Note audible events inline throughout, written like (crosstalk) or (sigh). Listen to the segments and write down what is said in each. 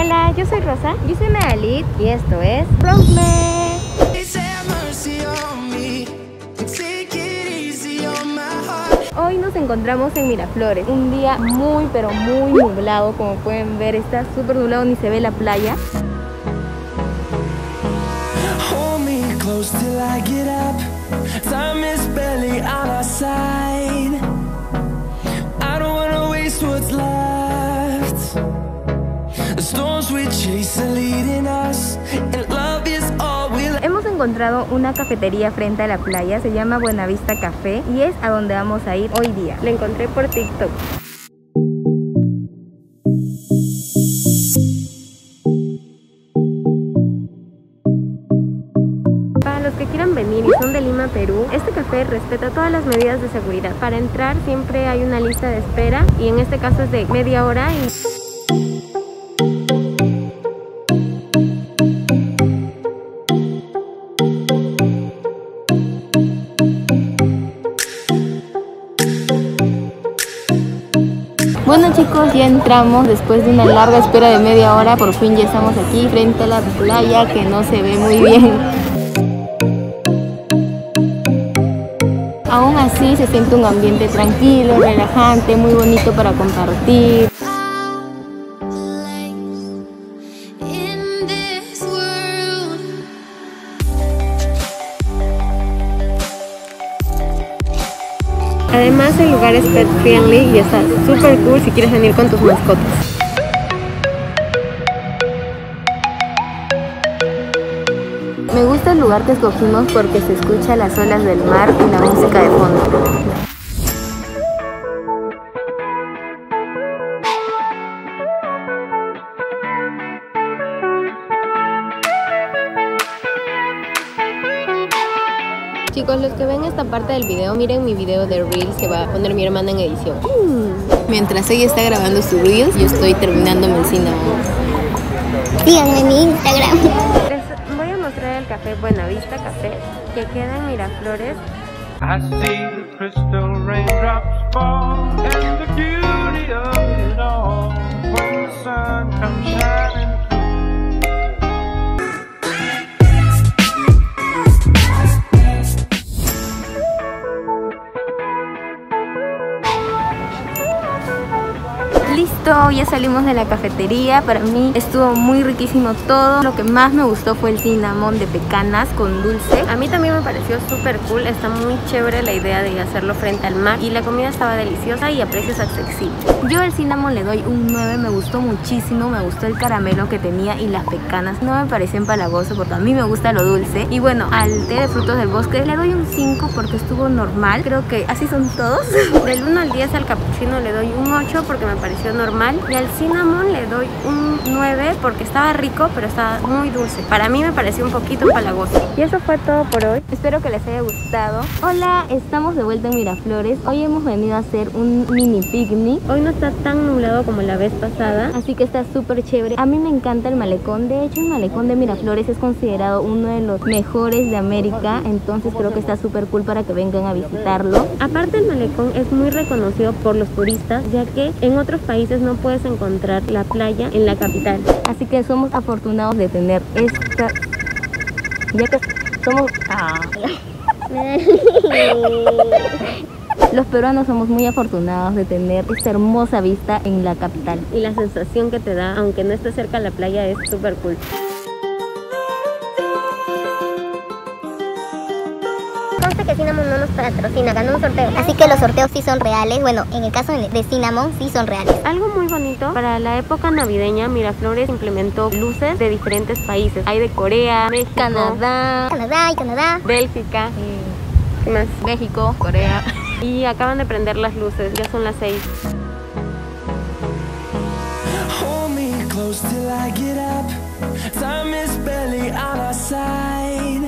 Hola, yo soy Rosa. Yo soy Medalit y esto es Vlogmas. Hoy nos encontramos en Miraflores, un día muy pero muy nublado, como pueden ver, está súper nublado, ni se ve la playa. Hemos encontrado una cafetería frente a la playa, se llama Buenavista Café y es a donde vamos a ir hoy día. La encontré por TikTok. Para los que quieran venir y son de Lima, Perú, este café respeta todas las medidas de seguridad. Para entrar siempre hay una lista de espera y en este caso es de media hora y chicos, ya entramos después de una larga espera de media hora. Por fin ya estamos aquí frente a la playa que no se ve muy bien. Aún así se siente un ambiente tranquilo, relajante, muy bonito para compartir. Además el lugar es pet friendly y está súper cool si quieres venir con tus mascotas. Me gusta el lugar que escogimos porque se escucha las olas del mar y la música de fondo. Chicos, los que ven esta parte del video, miren mi video de Reels que va a poner mi hermana en edición. Mientras ella está grabando su Reels, yo estoy terminando mi cinnamon. Síganme en mi Instagram. Les voy a mostrar el café Buenavista Café, que queda en Miraflores. I see the crystal raindrops fall Listo, ya salimos de la cafetería. Para mí estuvo muy riquísimo todo. Lo que más me gustó fue el cinnamon de pecanas con dulce. A mí también me pareció súper cool. Está muy chévere la idea de hacerlo frente al mar. Y la comida estaba deliciosa y a precios accesibles. Yo al cinnamon le doy un 9. Me gustó muchísimo. Me gustó el caramelo que tenía y las pecanas. No me pareció empalagoso porque a mí me gusta lo dulce. Y bueno, al té de frutos del bosque le doy un 5 porque estuvo normal. Creo que así son todos. (laughs) Del 1 al 10 al cappuccino le doy un 8 porque me pareció normal. Y al cinnamon le doy un 9 porque estaba rico, pero estaba muy dulce. Para mí me pareció un poquito empalagoso. Y eso fue todo por hoy. Espero que les haya gustado. Hola, estamos de vuelta en Miraflores. Hoy hemos venido a hacer un mini picnic. Hoy no está tan nublado como la vez pasada, así que está súper chévere. A mí me encanta el malecón. De hecho, el malecón de Miraflores es considerado uno de los mejores de América. Entonces creo que está súper cool para que vengan a visitarlo. Aparte, el malecón es muy reconocido por los turistas, ya que en otros países no puedes encontrar la playa en la capital. Así que somos afortunados de tener esta... Ya que somos... Ah. (laughs) Los peruanos somos muy afortunados de tener esta hermosa vista en la capital. Y la sensación que te da, aunque no esté cerca la playa, es súper cool. Que Cinnamon no nos patrocina, ganó un sorteo. Así que los sorteos sí son reales. Bueno, en el caso de Cinnamon sí son reales. Algo muy bonito, para la época navideña, Miraflores implementó luces de diferentes países. Hay de Corea, México, Canadá, Canadá y Canadá. Bélgica, ¿qué más? México, Corea. (laughs) Y acaban de prender las luces, ya son las 6. Hold me close till I get up. Time is barely on our side.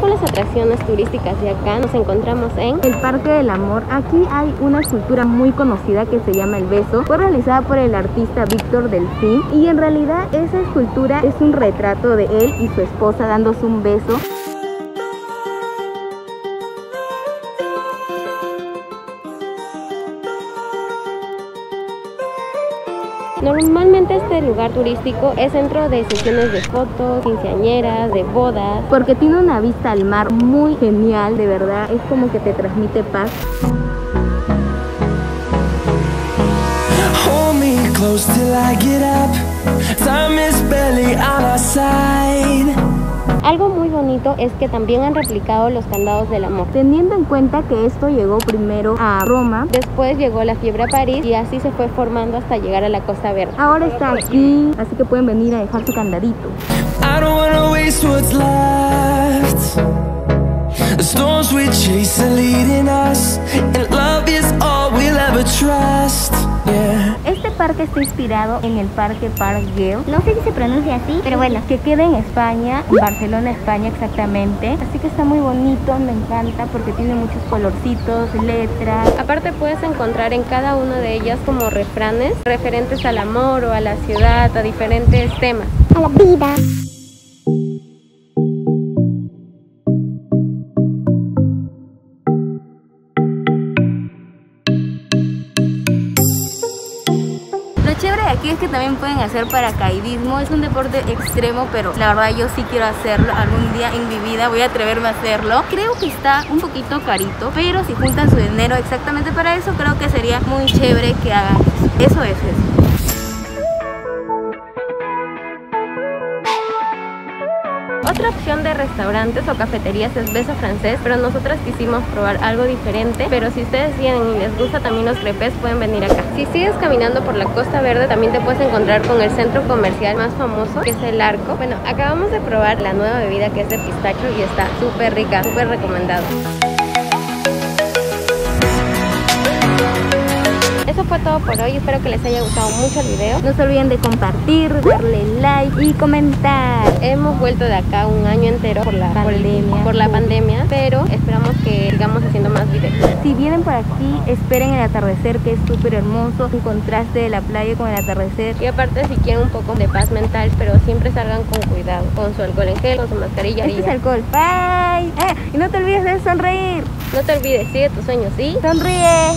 con las atracciones turísticas de acá, nos encontramos en El Parque del Amor. Aquí hay una escultura muy conocida que se llama El Beso. Fue realizada por el artista Víctor Delfín y en realidad esa escultura es un retrato de él y su esposa dándose un beso. Normalmente este lugar turístico es centro de sesiones de fotos, quinceañeras, de bodas. porque tiene una vista al mar muy genial, de verdad, es como que te transmite paz. Es que también han replicado los candados del amor. Teniendo en cuenta que esto llegó primero a Roma, Después llegó la fiebre a París y así se fue formando hasta llegar a la Costa Verde. ahora está aquí, así que pueden venir a dejar su candadito. I don't wanna waste what's left. The storms we chase are leading us, and love is all we'll ever trust. Yeah. Este parque está inspirado en el Parque Park Güell, No sé si se pronuncia así, pero bueno. que queda en España, en Barcelona, España exactamente. Así que está muy bonito, me encanta porque tiene muchos colorcitos, letras. Aparte puedes encontrar en cada una de ellas como refranes referentes al amor o a la ciudad, a diferentes temas. A la vida. Chévere de aquí es que también pueden hacer paracaidismo. Es un deporte extremo, pero la verdad yo sí quiero hacerlo algún día en mi vida. Voy a atreverme a hacerlo. Creo que está un poquito carito, pero si juntan su dinero exactamente para eso, creo que sería muy chévere que hagan eso. Eso es restaurantes o cafeterías es Beso Francés, pero nosotras quisimos probar algo diferente. Pero si ustedes vienen y les gusta también los crepes, pueden venir acá. Si sigues caminando por la Costa Verde, también te puedes encontrar con el centro comercial más famoso, que es el Arco. Bueno, acabamos de probar la nueva bebida que es de pistacho y está súper rica, súper recomendado. Fue todo por hoy, espero que les haya gustado mucho el video. No se olviden de compartir, darle like y comentar. Hemos vuelto de acá un año entero por la Pandemia. por la pandemia, pero esperamos que sigamos haciendo más videos. Si vienen por aquí, esperen el atardecer que es súper hermoso. Un contraste de la playa con el atardecer. Y aparte si quieren un poco de paz mental, pero siempre salgan con cuidado, con su alcohol en gel, con su mascarilla. Este y es alcohol. Bye. Eh, y no te olvides de sonreír. No te olvides, sigue tus sueños, ¿sí? Sonríe.